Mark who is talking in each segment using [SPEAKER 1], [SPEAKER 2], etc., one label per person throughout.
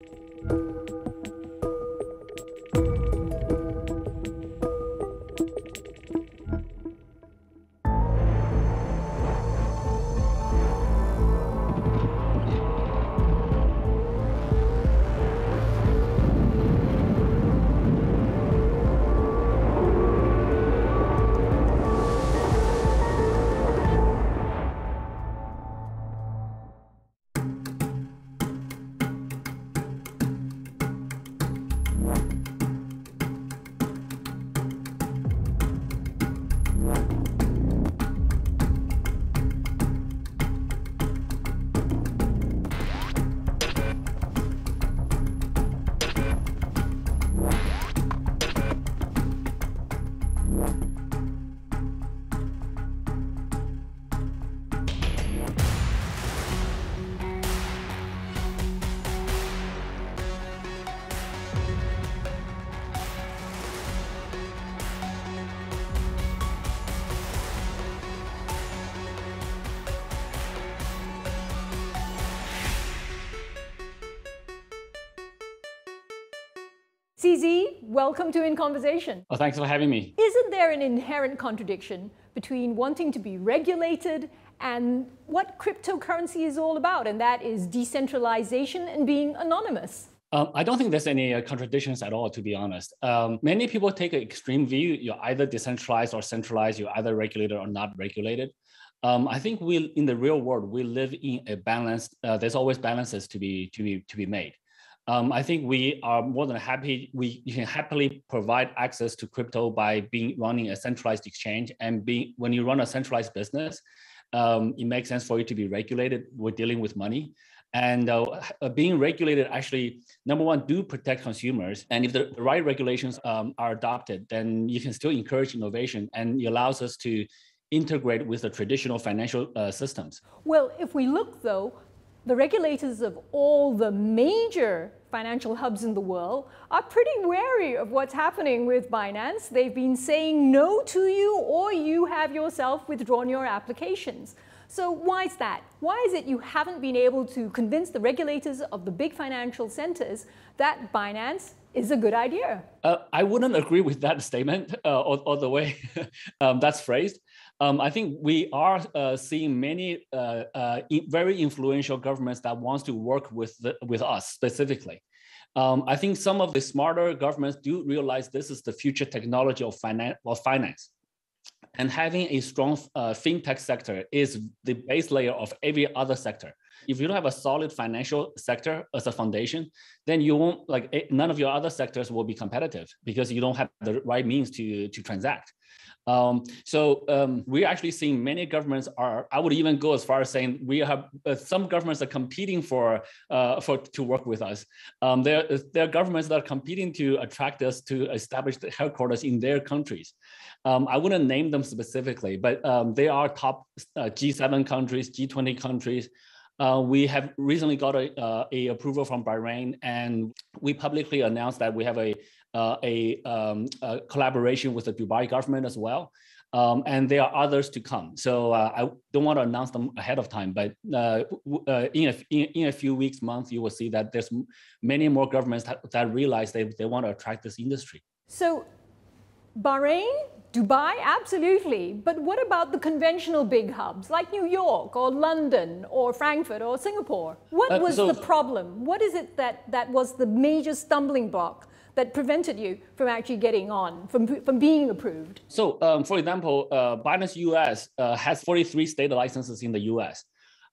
[SPEAKER 1] Música CZ, welcome to In Conversation.
[SPEAKER 2] Oh, thanks for having me.
[SPEAKER 1] Isn't there an inherent contradiction between wanting to be regulated and what cryptocurrency is all about, and that is decentralization and being anonymous?
[SPEAKER 2] Um, I don't think there's any uh, contradictions at all, to be honest. Um, many people take an extreme view. You're either decentralized or centralized. You're either regulated or not regulated. Um, I think we, in the real world, we live in a balance. Uh, there's always balances to be to be to be made um, I think we are more than happy. We can happily provide access to crypto by being running a centralized exchange and being when you run a centralized business, um, it makes sense for you to be regulated. We're dealing with money, and uh, uh being regulated actually number one do protect consumers. And if the right regulations um, are adopted, then you can still encourage innovation, and it allows us to integrate with the traditional financial uh, systems.
[SPEAKER 1] Well, if we look though, the regulators of all the major financial hubs in the world are pretty wary of what's happening with Binance. They've been saying no to you or you have yourself withdrawn your applications. So why is that? Why is it you haven't been able to convince the regulators of the big financial centers that Binance is a good idea?
[SPEAKER 2] Uh, I wouldn't agree with that statement uh, or, or, the way um, that's phrased. Um, I think we are uh, seeing many uh, uh, very influential governments that wants to work with the, with us specifically. Um, I think some of the smarter governments do realize this is the future technology of finance. Of finance. And having a strong uh, fintech sector is the base layer of every other sector. If you don't have a solid financial sector as a foundation, then you won't like eh, none of your other sectors will be competitive because you don't have the right means to to transact. Um, so um, we're actually seeing many governments are. I would even go as far as saying we have uh, some governments are competing for uh, for to work with us. Um, there there are governments that are competing to attract us to establish the headquarters in their countries. Um, I wouldn't name them specifically, but um, they are top uh, G7 countries, G20 countries. Uh, we have recently got a, uh, a approval from Bahrain, and we publicly announced that we have a a, um, a, collaboration with the Dubai government as well. Um, and there are others to come. So uh, I don't want to announce them ahead of time, but uh, uh, in, a, in, in, a few weeks, months, you will see that there's many more governments that, that realize they, they want to attract this industry.
[SPEAKER 1] So Bahrain, Dubai, absolutely. But what about the conventional big hubs like New York or London or Frankfurt or Singapore? What uh, was so, the problem? What is it that, that was the major stumbling block that prevented you from actually getting on, from, from being approved?
[SPEAKER 2] So, um, for example, uh, Binance US uh, has 43 state licenses in the US.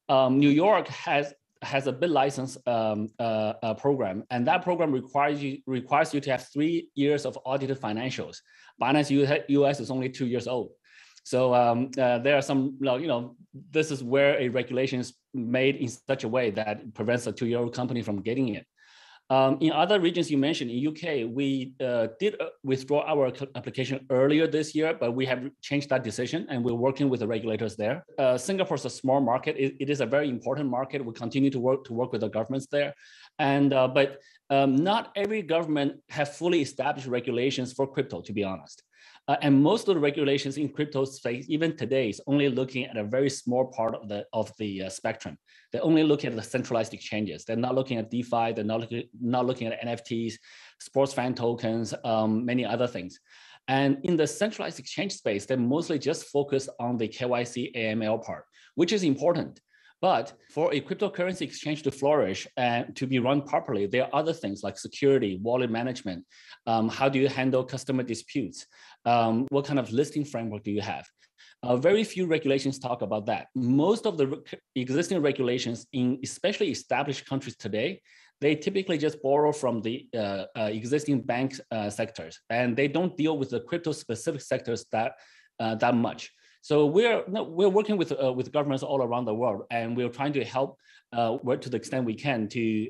[SPEAKER 2] Um, New York has has a BitLicense um, uh, uh, program, and that program requires you requires you to have three years of audited financials. Binance US is only two years old, so um, uh, there are some you know this is where a regulation is made in such a way that prevents a two-year-old company from getting it. Um, in other regions you mentioned, in UK, we uh, did uh, withdraw our application earlier this year, but we have changed that decision and we're working with the regulators there. Uh, Singapore is a small market. It, it is a very important market. We continue to work to work with the governments there. And uh, but um, not every government have fully established regulations for crypto, to be honest. Uh, and most of the regulations in crypto space, even today, is only looking at a very small part of the of the uh, spectrum. They're only looking at the centralized exchanges. They're not looking at DeFi. They're not looking not looking at NFTs, sports fan tokens, um, many other things. And in the centralized exchange space, they're mostly just focused on the KYC AML part, which is important. But for a cryptocurrency exchange to flourish and to be run properly, there are other things like security, wallet management. Um, how do you handle customer disputes? Um, what kind of listing framework do you have? Uh, very few regulations talk about that. Most of the re existing regulations in especially established countries today, they typically just borrow from the uh, uh, existing bank uh, sectors, and they don't deal with the crypto specific sectors that uh, that much. So we're we're working with uh, with governments all around the world, and we're trying to help to the extent we can to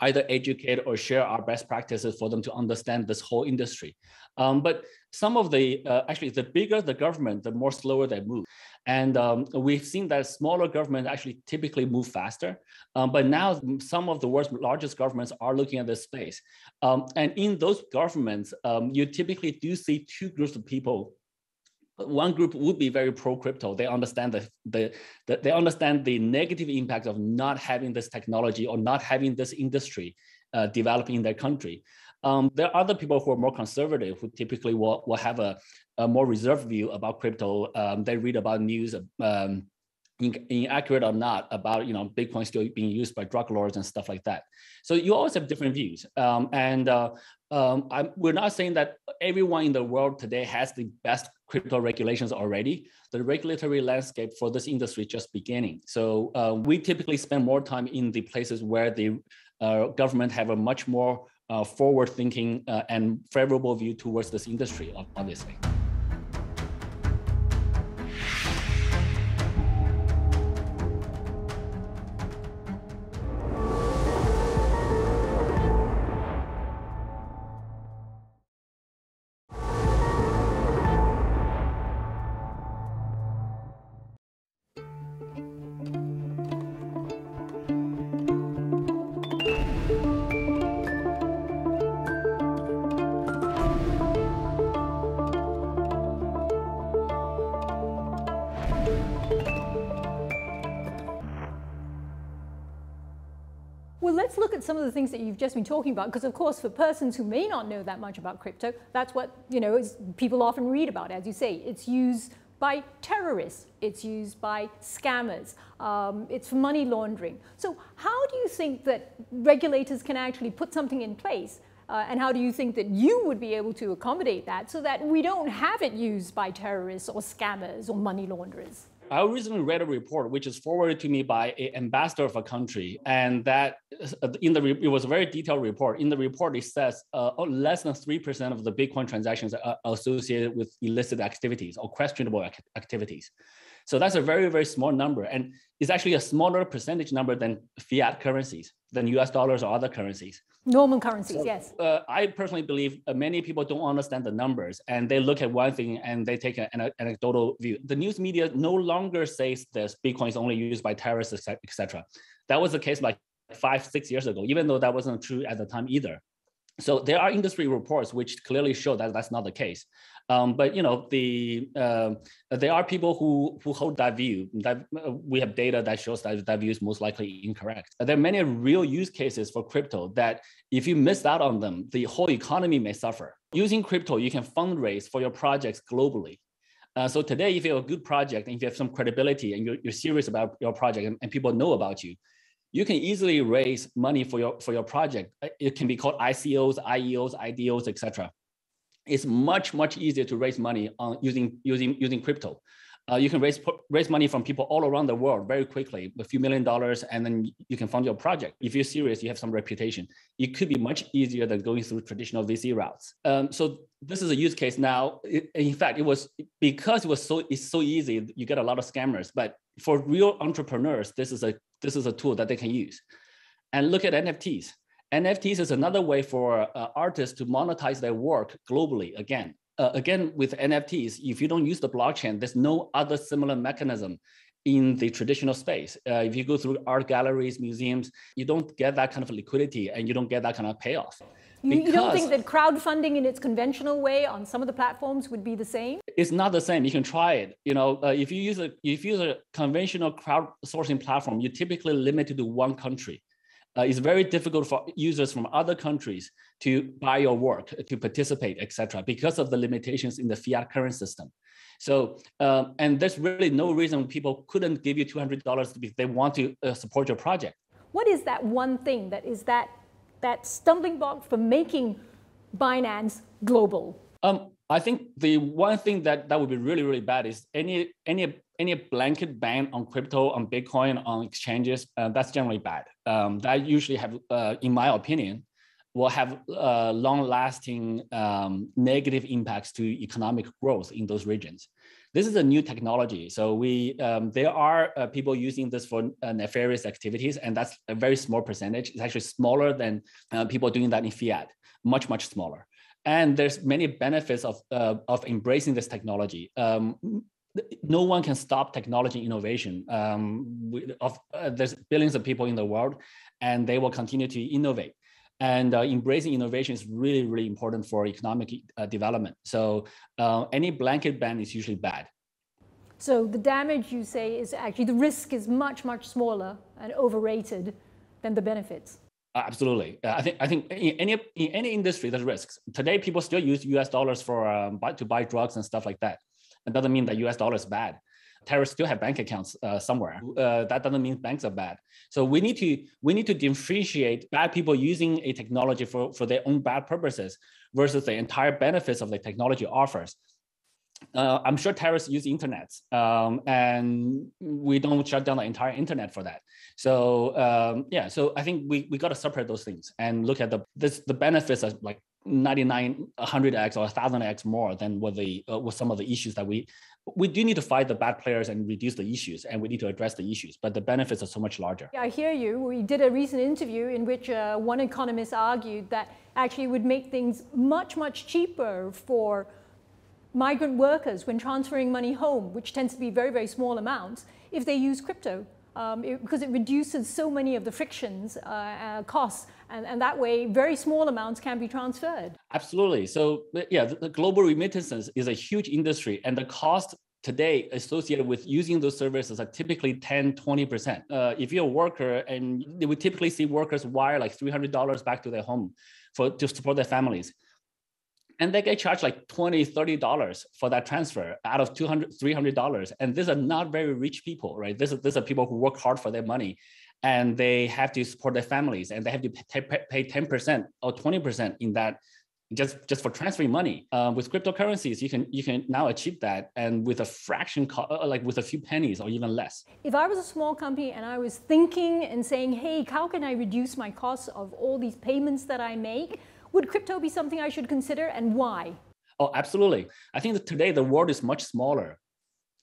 [SPEAKER 2] either educate or share our best practices for them to understand this whole industry. Um, but some of the, uh, actually the bigger the government, the more slower they move. And um, we've seen that smaller governments actually typically move faster. Um, but now some of the world's largest governments are looking at this space. Um, and in those governments, um, you typically do see two groups of people one group would be very pro crypto. They understand the, the, the, they understand the negative impact of not having this technology or not having this industry uh, developing in their country. Um, there are other people who are more conservative who typically will, will have a, a more reserved view about crypto. Um, they read about news, um, inaccurate or not, about you know Bitcoin still being used by drug lords and stuff like that. So you always have different views. Um, and uh, um, we're not saying that everyone in the world today has the best crypto regulations already. The regulatory landscape for this industry just beginning. So uh, we typically spend more time in the places where the uh, government have a much more uh, forward-thinking uh, and favorable view towards this industry, obviously.
[SPEAKER 1] Some of the things that you've just been talking about, because of course, for persons who may not know that much about crypto, that's what you know people often read about. As you say, it's used by terrorists, it's used by scammers, um, it's for money laundering. So how do you think that regulators can actually put something in place uh, and how do you think that you would be able to accommodate that so that we don't have it used by terrorists or scammers or money launderers?
[SPEAKER 2] I recently read a report which is forwarded to me by an ambassador of a country, and that uh, in the it was a very detailed report. In the report, it says uh, oh, less than three percent of the Bitcoin transactions are associated with illicit activities or questionable activities. So that's a very very small number, and it's actually a smaller percentage number than fiat currencies, than U.S. dollars or other currencies.
[SPEAKER 1] Normal currencies, so,
[SPEAKER 2] yes. Uh, I personally believe uh, many people don't understand the numbers and they look at one thing and they take an, an anecdotal view. The news media no longer says this Bitcoin is only used by terrorists, etc. That was the case like five, six years ago, even though that wasn't true at the time either. So there are industry reports which clearly show that that's not the case. Um, but you know, the uh, there are people who who hold that view. That we have data that shows that that view is most likely incorrect. There are many real use cases for crypto that if you miss out on them, the whole economy may suffer. Using crypto, you can fundraise for your projects globally. Uh, so today, if you have a good project and if you have some credibility and you're, you're serious about your project and, and people know about you, you can easily raise money for your for your project. It can be called ICOs, IEOs, IDOs, etc it's much much easier to raise money on using using using crypto. Uh, you can raise raise money from people all around the world very quickly, a few million dollars, and then you can fund your project. If you're serious, you have some reputation. It could be much easier than going through traditional VC routes. Um, so this is a use case now. It, in fact, it was because it was so it's so easy. You get a lot of scammers, but for real entrepreneurs, this is a this is a tool that they can use. And look at NFTs. NFTs is another way for uh, artists to monetize their work globally. Again, uh, again with NFTs, if you don't use the blockchain, there's no other similar mechanism in the traditional space. Uh, if you go through art galleries, museums, you don't get that kind of liquidity and you don't get that kind of payoff.
[SPEAKER 1] You, you, don't think that crowdfunding in its conventional way on some of the platforms would be the same?
[SPEAKER 2] It's not the same. You can try it. You know, uh, if you use a if you use a conventional crowdsourcing platform, you're typically limited to one country. Uh, it's very difficult for users from other countries to buy your work, to participate, etc., because of the limitations in the fiat currency system. So, um, and there's really no reason people couldn't give you $200 if they want to uh, support your project.
[SPEAKER 1] What is that one thing that is that that stumbling block for making Binance global?
[SPEAKER 2] Um, I think the one thing that, that would be really, really bad is any any any blanket ban on crypto, on Bitcoin, on exchanges. Uh, that's generally bad. Um, that usually have, uh, in my opinion, will have uh, long-lasting um, negative impacts to economic growth in those regions. This is a new technology, so we um, there are uh, people using this for uh, nefarious activities, and that's a very small percentage. It's actually smaller than uh, people doing that in fiat, much much smaller. And there's many benefits of uh, of embracing this technology. Um, no one can stop technology innovation. Um, we, of, uh, there's billions of people in the world, and they will continue to innovate and uh, embracing innovation is really really important for economic uh, development. So uh, any blanket ban is usually bad.
[SPEAKER 1] So the damage you say is actually the risk is much much smaller and overrated than the benefits.
[SPEAKER 2] Absolutely. Uh, i think i think in any in any industry there's risks. Today people still use us dollars for um, buy, to buy drugs and stuff like that. It doesn't mean that us dollar is bad terrorists still have bank accounts uh, somewhere. Uh, that doesn't mean banks are bad. So we need to we need to differentiate bad people using a technology for, for their own bad purposes versus the entire benefits of the technology offers. Uh, I'm sure terrorists use internet, um, and we don't shut down the entire internet for that. So um, yeah, so I think we, we got to separate those things and look at the this the benefits of like 99, 100x or 1000x more than what the uh, what some of the issues that we we do need to fight the bad players and reduce the issues, and we need to address the issues, but the benefits are so much larger.
[SPEAKER 1] I hear you. We did a recent interview in which uh, one economist argued that actually it would make things much, much cheaper for migrant workers when transferring money home, which tends to be very, very small amounts, if they use crypto. Um, it, because it reduces so many of the frictions, uh, uh, costs, and, and, that way very small amounts can be transferred.
[SPEAKER 2] Absolutely. So yeah, the, the, global remittances is a huge industry, and the cost today associated with using those services are typically 10, 20%. Uh, if you're a worker, and we typically see workers wire like $300 back to their home for to support their families and they get charged like 20 30 dollars for that transfer out of 200 300 dollars and these are not very rich people right this is these are people who work hard for their money and they have to support their families and they have to pay, pay 10% or 20% in that just just for transferring money uh, with cryptocurrencies you can you can now achieve that and with a fraction co- uh, like with a few pennies or even less
[SPEAKER 1] if i was a small company and i was thinking and saying hey how can i reduce my costs of all these payments that i make would crypto be something I should consider and why?
[SPEAKER 2] Oh, absolutely. I think that today the world is much smaller.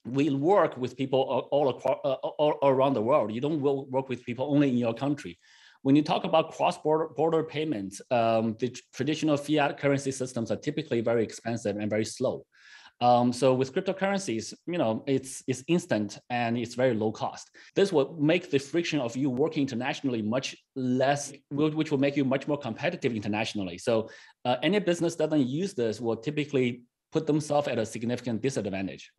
[SPEAKER 2] We work with people all, across, uh, all around the world. You don't work with people only in your country. When you talk about cross-border border payments, um, the traditional fiat currency systems are typically very expensive and very slow. Um, so with cryptocurrencies, you know, it's it's instant and it's very low cost. This will make the friction of you working internationally much less, which will make you much more competitive internationally. So uh, any business that doesn't use this will typically put themselves at a significant disadvantage.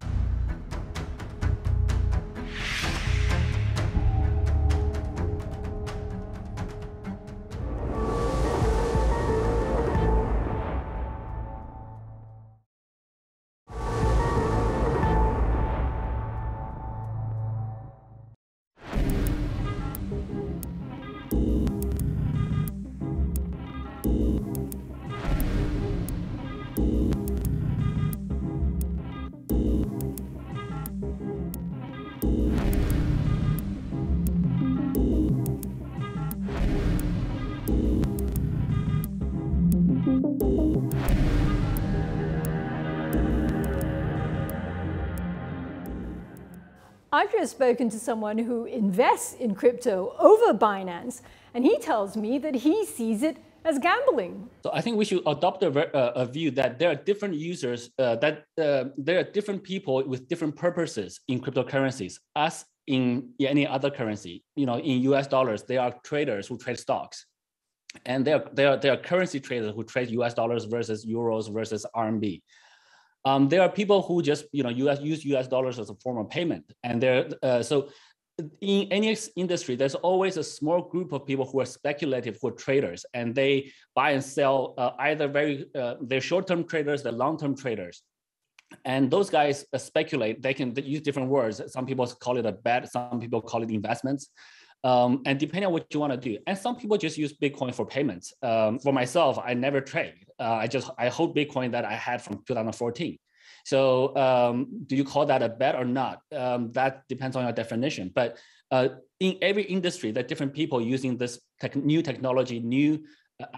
[SPEAKER 1] I've just spoken to someone who invests in crypto over Binance, and he tells me that he sees it as gambling.
[SPEAKER 2] So I think we should adopt a, uh, a view that there are different users, uh, that uh, there are different people with different purposes in cryptocurrencies, as in any other currency. You know, in US dollars, there are traders who trade stocks. and there there there are currency traders who trade U.S. dollars versus euros versus RMB. Um, there are people who just you know US, use U.S. dollars as a form of payment, and there uh, so in any industry, there's always a small group of people who are speculative, who are traders, and they buy and sell uh, either very uh, they're short-term traders, they're long-term traders, and those guys uh, speculate. They can use different words. Some people call it a bet, some people call it investments. Um, and depending on what you want to do, and some people just use Bitcoin for payments. Um, for myself, I never trade. Uh, I just I hold Bitcoin that I had from 2014. So um, do you call that a bet or not? Um, that depends on your definition. But uh, in every industry, there are different people using this tech, new technology, new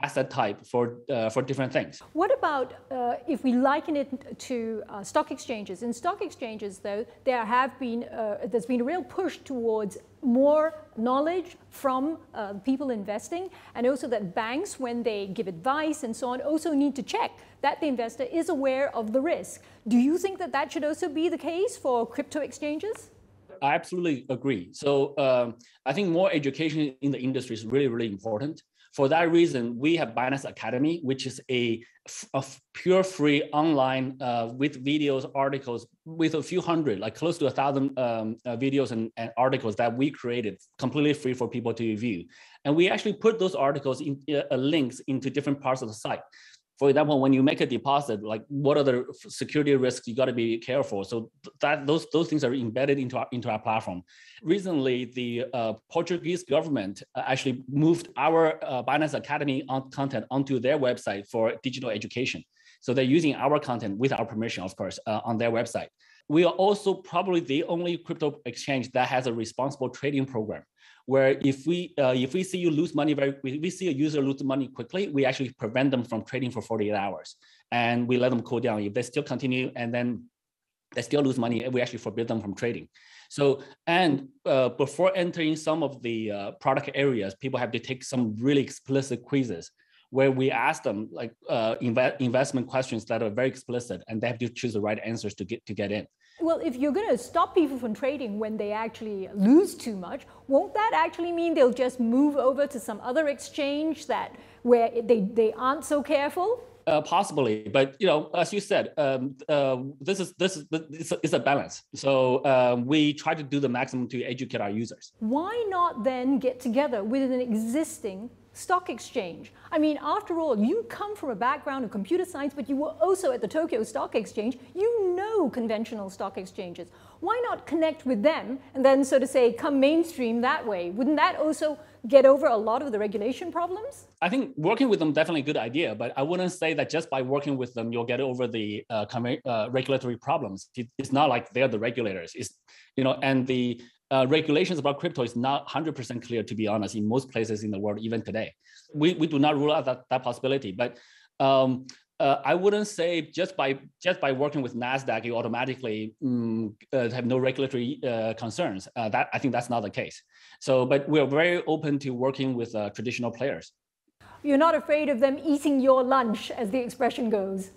[SPEAKER 2] asset type for uh, for different things.
[SPEAKER 1] What about uh, if we liken it to uh, stock exchanges? In stock exchanges, though, there have been uh, there's been a real push towards more knowledge from uh, people investing, and also that banks, when they give advice and so on, also need to check that the investor is aware of the risk. Do you think that that should also be the case for crypto exchanges?
[SPEAKER 2] I absolutely agree. So um, I think more education in the industry is really, really important. For that reason, we have Binance Academy, which is a, a pure free online uh, with videos, articles, with a few hundred, like close to a thousand um, uh, videos and, and, articles that we created completely free for people to view. And we actually put those articles in uh, links into different parts of the site for example, when you make a deposit, like what are the security risks you got to be careful. So that those those things are embedded into our into our platform. Recently, the uh, Portuguese government uh, actually moved our uh, Binance Academy on content onto their website for digital education. So they're using our content with our permission, of course, uh, on their website. We are also probably the only crypto exchange that has a responsible trading program where if we uh, if we see you lose money very we see a user lose money quickly, we actually prevent them from trading for 48 hours and we let them cool down. If they still continue and then they still lose money, we actually forbid them from trading. So, and uh, before entering some of the uh, product areas, people have to take some really explicit quizzes where we ask them like uh, inv- investment questions that are very explicit and they have to choose the right answers to get to get in.
[SPEAKER 1] Well, if you're going to stop people from trading when they actually lose too much, won't that actually mean they'll just move over to some other exchange that where they, they aren't so careful?
[SPEAKER 2] Uh, possibly, but you know, as you said, um, uh, this is this is it's a, it's a balance. So um, we try to do the maximum to educate our users.
[SPEAKER 1] Why not then get together with an existing stock exchange. I mean, after all, you come from a background of computer science, but you were also at the Tokyo Stock Exchange. You know conventional stock exchanges. Why not connect with them and then, so to say, come mainstream that way? Wouldn't that also get over a lot of the regulation problems?
[SPEAKER 2] I think working with them definitely a good idea, but I wouldn't say that just by working with them you'll get over the uh, uh, regulatory problems. It's not like they're the regulators. It's you know, and the uh, regulations about crypto is not 100% clear, to be honest, in most places in the world, even today. We, we do not rule out that, that possibility, but um, uh, I wouldn't say just by just by working with Nasdaq, you automatically um, uh, have no regulatory uh, concerns. Uh, that I think that's not the case. So, but we're very open to working with uh, traditional players.
[SPEAKER 1] You're not afraid of them eating your lunch, as the expression goes.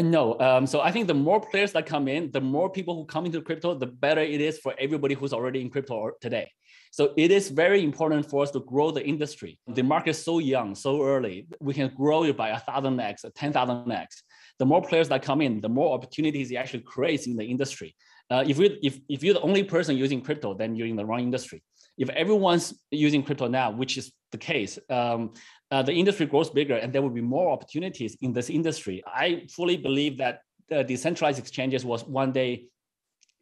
[SPEAKER 2] And no, um, so I think the more players that come in, the more people who come into crypto, the better it is for everybody who's already in crypto today. So it is very important for us to grow the industry. The market is so young, so early. We can grow it by a thousand x, ten thousand x. The more players that come in, the more opportunities it actually creates in the industry. Uh, if you if if you're the only person using crypto, then you're in the wrong industry. If everyone's using crypto now, which is the case, um, uh, the industry grows bigger and there will be more opportunities in this industry. I fully believe that the decentralized exchanges was one day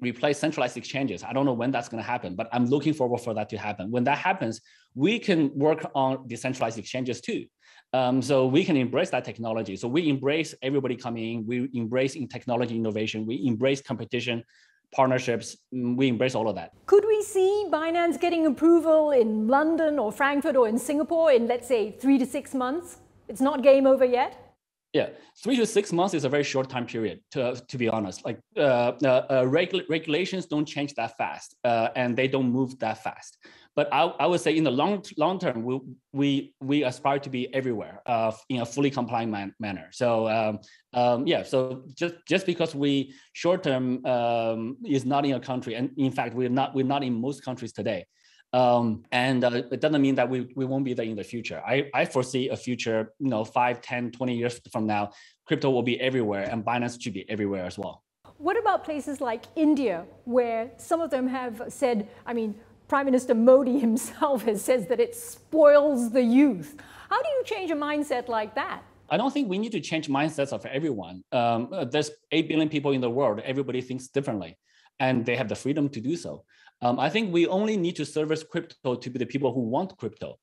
[SPEAKER 2] replace centralized exchanges. I don't know when that's going to happen, but I'm looking forward for that to happen. When that happens, we can work on decentralized exchanges too. Um, so we can embrace that technology. So we embrace everybody coming in. We embrace in technology innovation. We embrace competition partnerships. Mm, we embrace all of that.
[SPEAKER 1] Could we see Binance getting approval in London or Frankfurt or in Singapore in, let's say, three to six months? It's not game over yet?
[SPEAKER 2] Yeah, three to six months is a very short time period. To, to be honest, like uh, uh, uh, regul- regulations don't change that fast, uh, and they don't move that fast. But I, I would say in the long long term, we we we aspire to be everywhere uh, in a fully compliant man- manner. So um, um, yeah, so just just because we short term um, is not in a country, and in fact we're not we're not in most countries today. Um, and uh, it doesn't mean that we, we won't be there in the future. I, I foresee a future, you know, 5, 10, 20 years from now, crypto will be everywhere and Binance should be everywhere as well.
[SPEAKER 1] What about places like India, where some of them have said, I mean, Prime Minister Modi himself has said that it spoils the youth. How do you change a mindset like that?
[SPEAKER 2] I don't think we need to change mindsets of everyone. Um, there's 8 billion people in the world. Everybody thinks differently, and they have the freedom to do so. Um, I think we only need to service crypto to be the people who want crypto.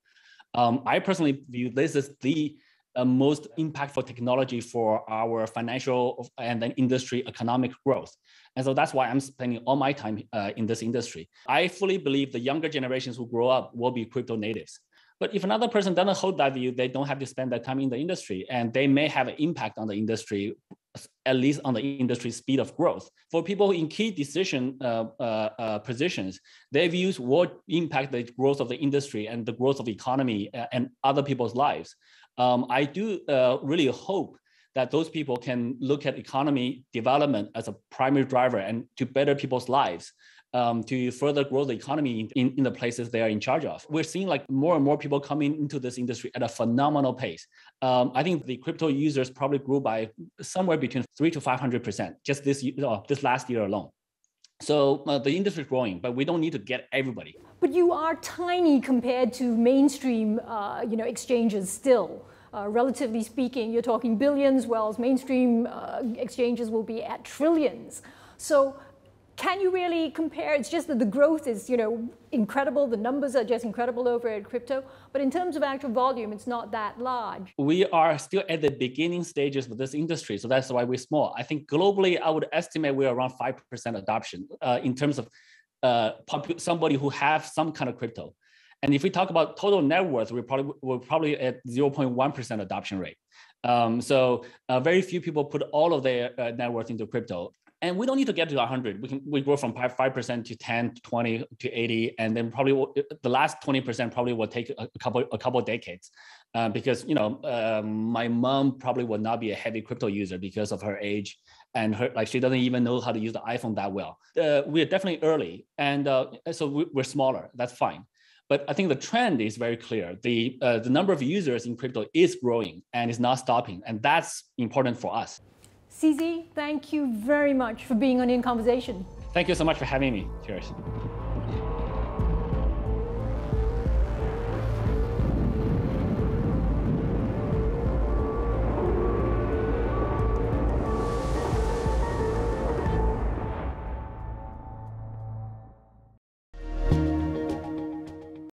[SPEAKER 2] Um, I personally view this as the uh, most impactful technology for our financial and then industry economic growth. And so that's why I'm spending all my time uh, in this industry. I fully believe the younger generations who grow up will be crypto natives. But if another person doesn't hold that view, they don't have to spend that time in the industry, and they may have an impact on the industry, at least on the industry speed of growth. For people in key decision uh, uh, uh, positions, their views will impact the growth of the industry and the growth of the economy uh, and other people's lives. Um, I do uh, really hope that those people can look at economy development as a primary driver and to better people's lives um, to further grow the economy in, in the places they are in charge of. We're seeing like more and more people coming into this industry at a phenomenal pace. Um, I think the crypto users probably grew by somewhere between three to 500% just this, uh, this last year alone. So uh, the industry is growing, but we don't need to get everybody.
[SPEAKER 1] But you are tiny compared to mainstream, uh, you know, exchanges still. Uh, relatively speaking, you're talking billions, while mainstream uh, exchanges will be at trillions. So can you really compare? It's just that the growth is, you know, incredible. The numbers are just incredible over at crypto. But in terms of actual volume, it's not that large.
[SPEAKER 2] We are still at the beginning stages of this industry. So that's why we're small. I think globally, I would estimate we're around 5% adoption uh, in terms of uh, somebody who have some kind of crypto. And if we talk about total net worth, we're probably, we're probably at 0.1% adoption rate. Um, so uh, very few people put all of their uh, net worth into crypto. And we don't need to get to 100 we can we grow from 5% to 10 to 20 to 80 and then probably the last 20% probably will take a, couple a couple decades. Uh, because you know um, my mom probably will not be a heavy crypto user because of her age and her like she doesn't even know how to use the iphone that well. Uh, we're definitely early and uh, so we're smaller. That's fine but I think the trend is very clear. The, uh, the number of users in crypto is growing and is not stopping. And that's important for us.
[SPEAKER 1] CZ, thank you very much for being on In Conversation.
[SPEAKER 2] Thank you so much for having me. Cheers.